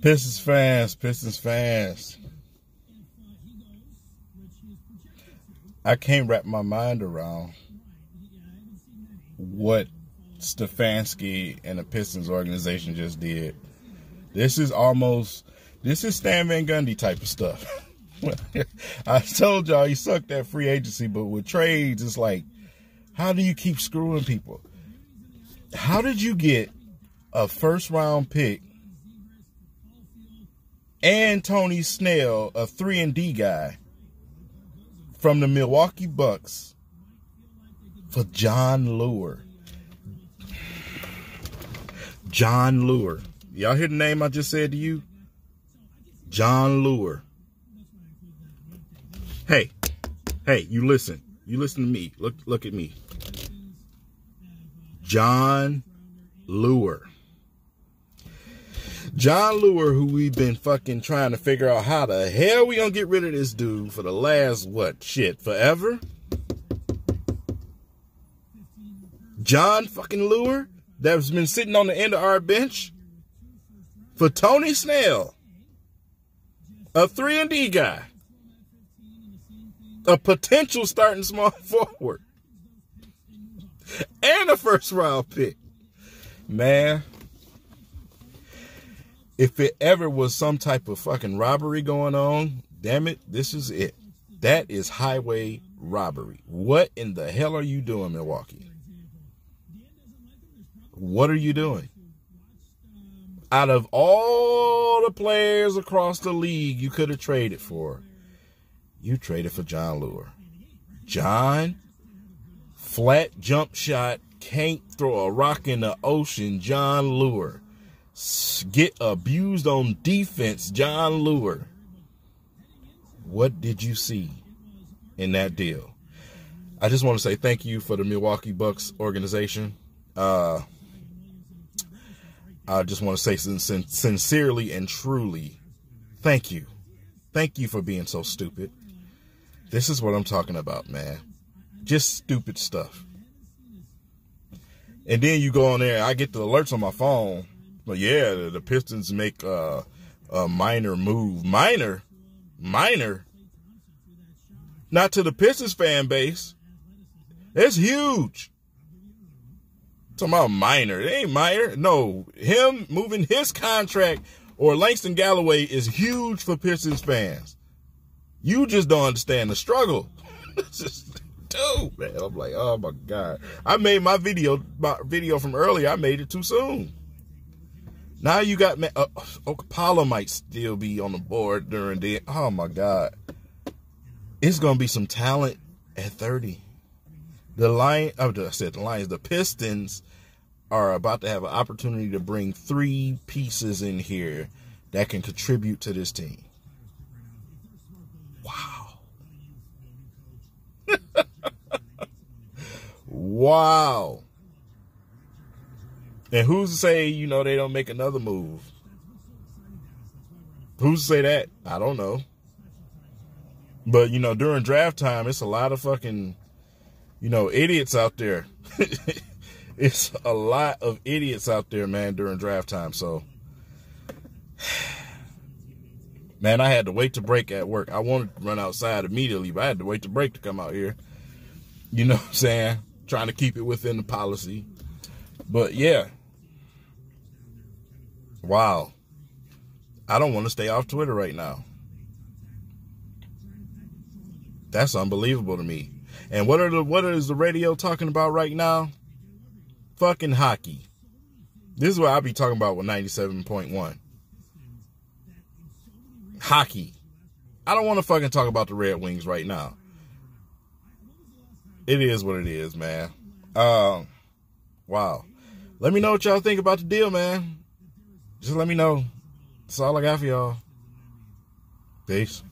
Pistons fans, Pistons fans. I can't wrap my mind around what Stefanski and the Pistons organization just did. This is almost this is Stan Van Gundy type of stuff. I told y'all he sucked at free agency, but with trades, it's like, how do you keep screwing people? How did you get a first round pick and Tony Snell, a three and D guy from the Milwaukee Bucks for Jon Leuer? Jon Leuer. Y'all hear the name I just said to you? Jon Leuer. Hey, hey, you listen. You listen to me. Look, look at me. Jon Leuer. Jon Leuer, who we've been fucking trying to figure out how the hell we gonna get rid of this dude for the last what shit forever. Jon fucking Leuer that's been sitting on the end of our bench for Tony Snell, a three and D guy, a potential starting small forward, and a first round pick. Man, if it ever was some type of fucking robbery going on, damn it, this is it. That is highway robbery. What in the hell are you doing, Milwaukee? What are you doing? Out of all the players across the league you could have traded for, you traded for Jon Leuer. Jon, flat jump shot, can't throw a rock in the ocean, Jon Leuer. Get abused on defense, Jon Leuer. What did you see in that deal? I just want to say thank you for the Milwaukee Bucks organization. Uh, I just want to say sin- sincerely and truly, thank you. Thank you for being so stupid. This is what I'm talking about, man. Just stupid stuff. And then you go on there, I get the alerts on my phone. But yeah, the, the Pistons make uh, a minor move. Minor? Minor? Not to the Pistons fan base. It's huge. Talking about minor. It ain't minor. No, him moving his contract or Langston Galloway is huge for Pistons fans. You just don't understand the struggle. Dude, man, I'm like, oh my god. I made my video, my video from earlier. I made it too soon. Now you got uh, Okpala might still be on the board during the. Oh my god, it's gonna be some talent at 30. The Lion, oh, I said the Lions, the Pistons are about to have an opportunity to bring three pieces in here that can contribute to this team. Wow. wow. And who's to say, you know, they don't make another move? Who's to say that? I don't know. But, you know, during draft time, it's a lot of fucking, you know, idiots out there. it's a lot of idiots out there, man, during draft time. So, man, I had to wait to break at work. I wanted to run outside immediately, but I had to wait to break to come out here. You know what I'm saying? Trying to keep it within the policy. But yeah. Wow. I don't want to stay off Twitter right now. That's unbelievable to me. And what are the what is the radio talking about right now? fucking hockey. This is what I'll be talking about with 97.1. Hockey. I don't want to fucking talk about the Red Wings right now. It is what it is, man. Um, wow. Let me know what y'all think about the deal, man. Just let me know. That's all I got for y'all. Peace.